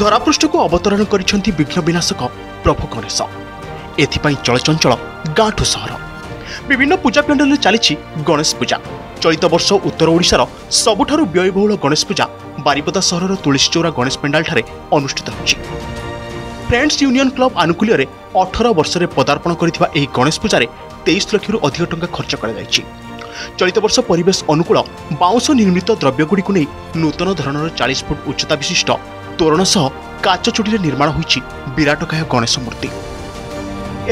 ଧରାପୃଷ୍ଠକୁ ଅବତରଣ କରିଛନ୍ତି ବିଘ୍ନ ବିନାଶକ ପ୍ରଭୁ ଗଣେଶ ଏଥିପାଇଁ ଚଳଚଞ୍ଚଳ ଗାଁଠୁ ସହର ବିଭିନ୍ନ ପୂଜା ପେଣ୍ଡଲରେ ଚାଲିଛି ଗଣେଶ ପୂଜା ଚଳିତ ବର୍ଷ ଉତ୍ତର ଓଡ଼ିଶାର ସବୁଠାରୁ ବ୍ୟୟବହୁଳ ଗଣେଶ ପୂଜା ବାରିପଦା ସହରର ତୁଳସୀ ଚୌରା ଗଣେଶ ପେଣ୍ଡାଲଠାରେ ଅନୁଷ୍ଠିତ ହେଉଛି ଫ୍ରେଣ୍ଡସ୍ ୟୁନିୟନ୍ କ୍ଲବ୍ ଆନୁକୂଲ୍ୟରେ ଅଠର ବର୍ଷରେ ପଦାର୍ପଣ କରିଥିବା ଏହି ଗଣେଶ ପୂଜାରେ ତେଇଶ ଲକ୍ଷରୁ ଅଧିକ ଟଙ୍କା ଖର୍ଚ୍ଚ କରାଯାଇଛି ଚଳିତ ବର୍ଷ ପରିବେଶ ଅନୁକୂଳ ବାଉଁଶ ନିର୍ମିତ ଦ୍ରବ୍ୟଗୁଡ଼ିକୁ ନେଇ ନୂତନ ଧରଣର ଚାଳିଶ ଫୁଟ ଉଚ୍ଚତା ବିଶିଷ୍ଟ ତୋରଣ ସହ କାଚ ଚୁଡ଼ିରେ ନିର୍ମାଣ ହୋଇଛି ବିରାଟକାୟ ଗଣେଶ ମୂର୍ତ୍ତି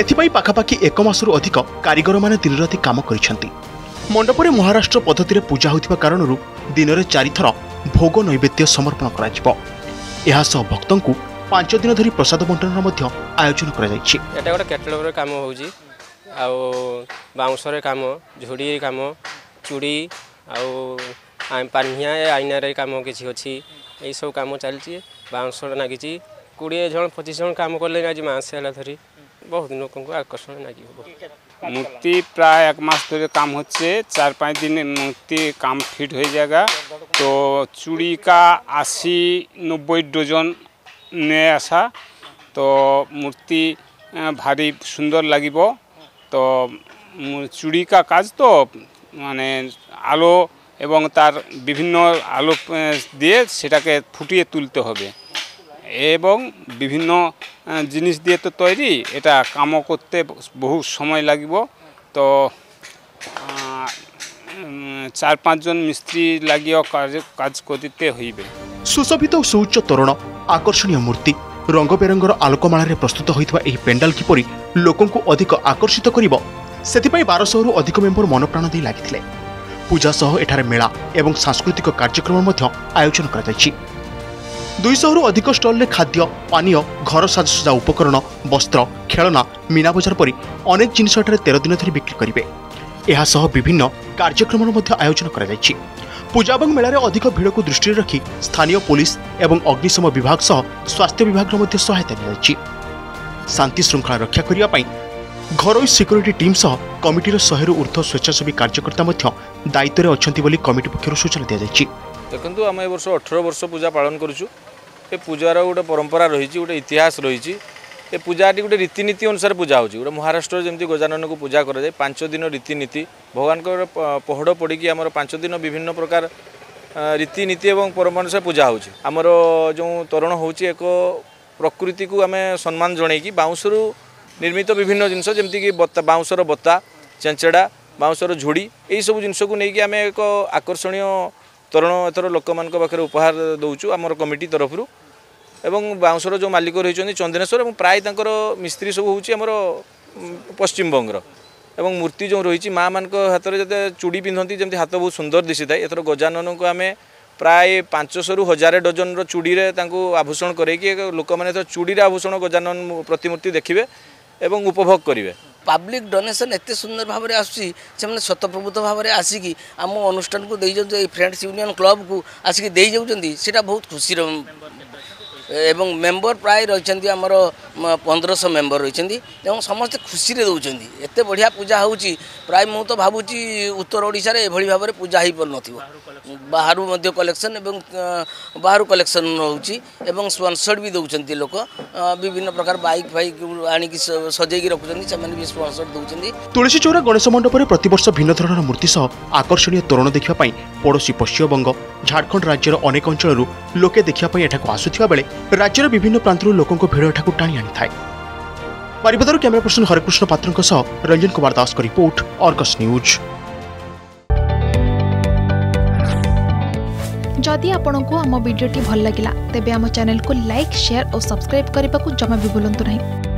ଏଥିପାଇଁ ପାଖାପାଖି ଏକ ମାସରୁ ଅଧିକ କାରିଗରମାନେ ଦିନରାତି କାମ କରିଛନ୍ତି ମଣ୍ଡପରେ ମହାରାଷ୍ଟ୍ର ପଦ୍ଧତିରେ ପୂଜା ହୋଇଥିବା କାରଣରୁ ଦିନରେ ଚାରିଥର ଭୋଗ ନୈବେଦ୍ୟ ସମର୍ପଣ କରାଯିବ ଏହାସହ ଭକ୍ତଙ୍କୁ ପାଞ୍ଚ ଦିନ ଧରି ପ୍ରସାଦ ବଣ୍ଟନର ମଧ୍ୟ ଆୟୋଜନ କରାଯାଇଛି ଏଟା ଗୋଟେ କ୍ୟାଟଲଗ୍ର କାମ ହେଉଛି ଆଉ ବାଉଁଶରେ କାମ ଝୁଡ଼ି କାମ ଚୁଡ଼ି ଆଉ ପାନିଆ ଆଇନାରେ କାମ କିଛି ଅଛି ଏଇସବୁ କାମ ଚାଲିଛି ବାଉଁଶ ଲାଗିଛି କୋଡ଼ିଏ ଜଣ ପଚିଶ ଜଣ କାମ କଲେଣି ଆଜି ମାସ ହେଲା ଧରି ବହୁତ লোক আকর্ষণ লাগি হব মূর্তি প্রায় এক মাস ধরে কাম হচ্ছে চার পাঁচ দিনে মূর্তি কাম ফিট হয়ে যায় তো চুড়িকা আশি নব্বই ডজন নিয়ে আসা তো মূর্তি ভারী সুন্দর লাগিব তো চুড়িকা কাজ তো মানে আলো এবং তার বিভিন্ন আলো দিয়ে সেটাকে ফুটিয়ে তুলতে হবে এবং বিভিন্ন জিনিস দিয়ে তো তৈরি এটা কাম করতে বহু সময় লাগিব তো চার পাঁচজন মিস্ত্রি লাগিয়েও কাজ কাজ করতে হইবে সুশোভিত সৌচ্চ তোরণ আকর্ষণীয় মূর্তি রঙ রঙ্গবেরঙ্গর আলোকমালায় প্রস্তুত হয়ে এই পেন্ডাল কিপর লোক অধিক আকর্ষিত করব সেপাই বারশহর অধিক মেম্বর মনপ্রাণ দিয়ে লাগিলে ପୂଜା ସହ ଏଠାରେ ମେଳା ଏବଂ ସାଂସ୍କୃତିକ କାର୍ଯ୍ୟକ୍ରମ ମଧ୍ୟ ଆୟୋଜନ କରାଯାଇଛି ଦୁଇଶହରୁ ଅଧିକ ଷ୍ଟଲ୍ରେ ଖାଦ୍ୟ ପାନୀୟ ଘର ସାଜସଜା ଉପକରଣ ବସ୍ତ୍ର ଖେଳନା ମୀନାବଜାର ପରି ଅନେକ ଜିନିଷ ଏଠାରେ ତେର ଦିନ ଧରି ବିକ୍ରି କରିବେ ଏହାସହ ବିଭିନ୍ନ କାର୍ଯ୍ୟକ୍ରମର ମଧ୍ୟ ଆୟୋଜନ କରାଯାଇଛି ପୂଜା ଏବଂ ମେଳାରେ ଅଧିକ ଭିଡ଼କୁ ଦୃଷ୍ଟିରେ ରଖି ସ୍ଥାନୀୟ ପୋଲିସ ଏବଂ ଅଗ୍ନିଶମ ବିଭାଗ ସହ ସ୍ୱାସ୍ଥ୍ୟ ବିଭାଗର ମଧ୍ୟ ସହାୟତା ନିଆଯାଇଛି ଶାନ୍ତି ଶୃଙ୍ଖଳା ରକ୍ଷା କରିବା ପାଇଁ ଘରୋଇ ସିକ୍ୟୁରିଟି ଟିମ୍ ସହ କମିଟିର ଶହେରୁ ଉର୍ଦ୍ଧ୍ୱ ସ୍ୱେଚ୍ଛାସେବୀ କାର୍ଯ୍ୟକର୍ତ୍ତା ମଧ୍ୟ ଦାୟିତ୍ୱରେ ଅଛନ୍ତି ବୋଲି କମିଟି ପକ୍ଷରୁ ସୂଚନା ଦିଆଯାଇଛି ଦେଖନ୍ତୁ ଆମେ ଏ ବର୍ଷ ଅଠର ବର୍ଷ ପୂଜା ପାଳନ କରୁଛୁ ଏ ପୂଜାର ଗୋଟେ ପରମ୍ପରା ରହିଛି ଗୋଟେ ଇତିହାସ ରହିଛି ଏ ପୂଜାଟି ଗୋଟେ ରୀତିନୀତି ଅନୁସାରେ ପୂଜା ହେଉଛି ଗୋଟେ ମହାରାଷ୍ଟ୍ରରେ ଯେମିତି ଗଜାନନକୁ ପୂଜା କରାଯାଏ ପାଞ୍ଚ ଦିନ ରୀତିନୀତି ଭଗବାନଙ୍କର ପହଡ଼ ପଡ଼ିକି ଆମର ପାଞ୍ଚ ଦିନ ବିଭିନ୍ନ ପ୍ରକାର ରୀତିନୀତି ଏବଂ ପରମ୍ପରା ଅନୁସାରେ ପୂଜା ହେଉଛି ଆମର ଯେଉଁ ତୋରଣ ହେଉଛି ଏକ ପ୍ରକୃତିକୁ ଆମେ ସମ୍ମାନ ଜଣେଇକି ବାଉଁଶରୁ ନିର୍ମିତ ବିଭିନ୍ନ ଜିନିଷ ଯେମିତିକି ବତା ବାଉଁଶର ବତା ଚେଞ୍ଚଡ଼ା ବାଉଁଶର ଝୁଡ଼ି ଏହିସବୁ ଜିନିଷକୁ ନେଇକି ଆମେ ଏକ ଆକର୍ଷଣୀୟ ତୋରଣ ଏଥର ଲୋକମାନଙ୍କ ପାଖରେ ଉପହାର ଦେଉଛୁ ଆମର କମିଟି ତରଫରୁ ଏବଂ ବାଉଁଶର ଯେଉଁ ମାଲିକ ରହିଛନ୍ତି ଚନ୍ଦନେଶ୍ୱର ଏବଂ ପ୍ରାୟ ତାଙ୍କର ମିସ୍ତ୍ରୀ ସବୁ ହେଉଛି ଆମର ପଶ୍ଚିମବଙ୍ଗର ଏବଂ ମୂର୍ତ୍ତି ଯେଉଁ ରହିଛି ମାଆମାନଙ୍କ ହାତରେ ଯେତେ ଚୁଡ଼ି ପିନ୍ଧନ୍ତି ଯେମିତି ହାତ ବହୁତ ସୁନ୍ଦର ଦିଶିଥାଏ ଏଥର ଗଜାନନଙ୍କୁ ଆମେ ପ୍ରାୟ ପାଞ୍ଚଶହରୁ ହଜାରେ ଡଜନର ଚୁଡ଼ିରେ ତାଙ୍କୁ ଆଭୂଷଣ କରେଇକି ଲୋକମାନେ ଏଥର ଚୁଡ଼ିରେ ଆଭୂଷଣ ଗଜାନନ ପ୍ରତିମୂର୍ତ୍ତି ଦେଖିବେ এবং উপভোগ করবে পাবলিক ডোনেসন এত সুন্দর ভাবে আসছি সে স্বতঃপ্রভূত ভাবে আসিকি আম অনুষ্ঠানকে দিয়ে এই ফ্রেন্ডস ইউনিয়ন ক্লবকু আসি দিয়ে যাচ্ছেন সেটা বহুত খুশির এবং মেম্বর প্রায় রয়েছেন আমার পনেরোশো মেম্বর রয়েছেন এবং সমস্তে খুশি দেছেন এত বড়িয়া পূজা হচ্ছে প্রায় মু তো ভাবুছি উত্তর ওড়শার এইভাবে ভাবে পূজা হয়ে পার বাহারু মধ্যে কলেকশন এবং বাহারু কলেকশন রয়েছে এবং স্পনসর্ড বি দেছেন লোক বিভিন্ন প্রকার বাইক ফাইক আনিকি সজাইকি রাখুন সে স্পন্সর্ড দেছেন তুলসী চৌরা গণেশ মণ্ডপে প্রতবর্ষ ভিন্ন ধরনের মূর্তি সহ আকর্ষণীয় তোরণ দেখা পড়োশী পশ্চিমবঙ্গ ঝাড়খণ্ড রাজ্যের অনেক অঞ্চল লোকে দেখা এটা আসুক বেড়ে राज्य विभिन्न प्रांत लोकों भिड़ एठा टाणी आनी थाए बारिपदार camera person Harekrishna Patra Ranjan Kumar Das report Argus news जदि आपण को आम भिड्टे भल लगा तेब चेल को लाइक सेयार और सब्सक्राइब करने को जमा भी भूलु ना